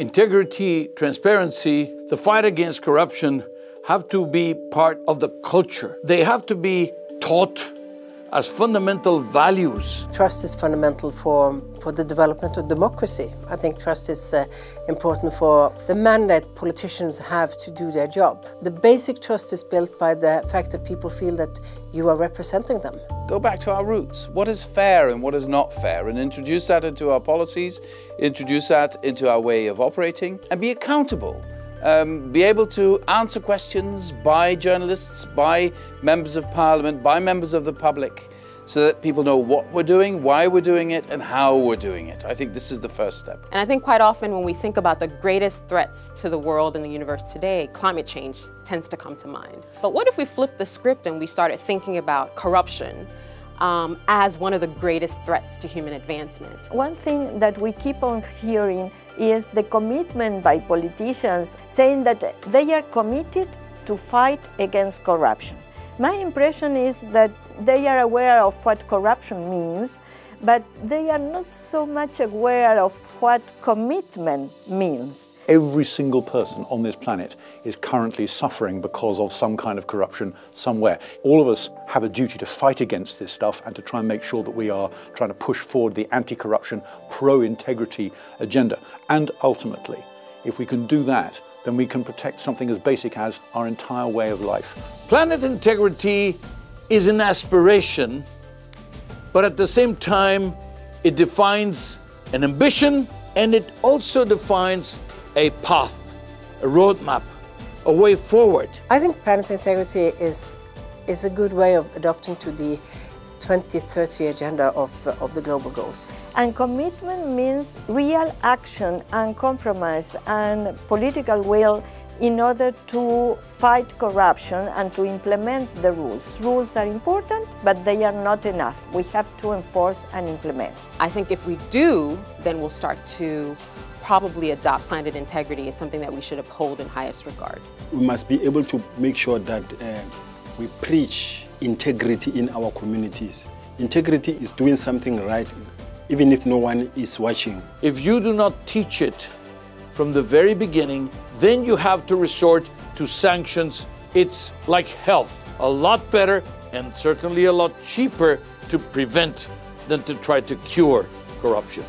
integrity, transparency, the fight against corruption have to be part of the culture. They have to be taught as fundamental values. Trust is fundamental for, for the development of democracy. I think trust is uh, important for the mandate politicians have to do their job. The basic trust is built by the fact that people feel that you are representing them. Go back to our roots. What is fair and what is not fair? And introduce that into our policies, introduce that into our way of operating, and be accountable um, be able to answer questions by journalists, by members of parliament, by members of the public, so that people know what we're doing, why we're doing it, and how we're doing it. I think this is the first step. And I think quite often when we think about the greatest threats to the world and the universe today, climate change tends to come to mind. But what if we flip the script and we started thinking about corruption? Um, as one of the greatest threats to human advancement. One thing that we keep on hearing is the commitment by politicians saying that they are committed to fight against corruption. My impression is that they are aware of what corruption means, but they are not so much aware of what commitment means. Every single person on this planet is currently suffering because of some kind of corruption somewhere. All of us have a duty to fight against this stuff and to try and make sure that we are trying to push forward the anti-corruption, pro-integrity agenda. And ultimately, if we can do that, then we can protect something as basic as our entire way of life. Planet integrity is an aspiration but at the same time, it defines an ambition and it also defines a path, a roadmap, a way forward. I think planet integrity is, is a good way of adopting to the 2030 agenda of, of the global goals. And commitment means real action and compromise and political will in order to fight corruption and to implement the rules. Rules are important, but they are not enough. We have to enforce and implement. I think if we do, then we'll start to probably adopt planet integrity as something that we should uphold in highest regard. We must be able to make sure that uh, we preach integrity in our communities. Integrity is doing something right, even if no one is watching. If you do not teach it from the very beginning, then you have to resort to sanctions. It's like health, a lot better and certainly a lot cheaper to prevent than to try to cure corruption.